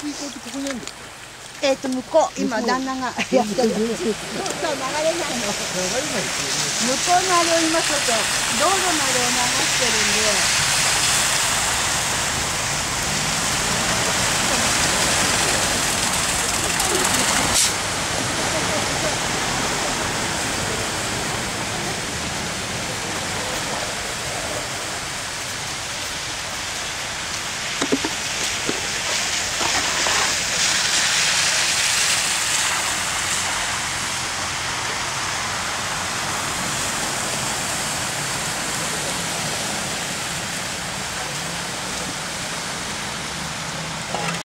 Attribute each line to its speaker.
Speaker 1: 排水溝ってここにあるんですか？
Speaker 2: えっ、と向こう。今旦那がやってる。そうそう流れないの。
Speaker 1: 流れないです
Speaker 2: 向こうのあれを今ちょっと道路のあれを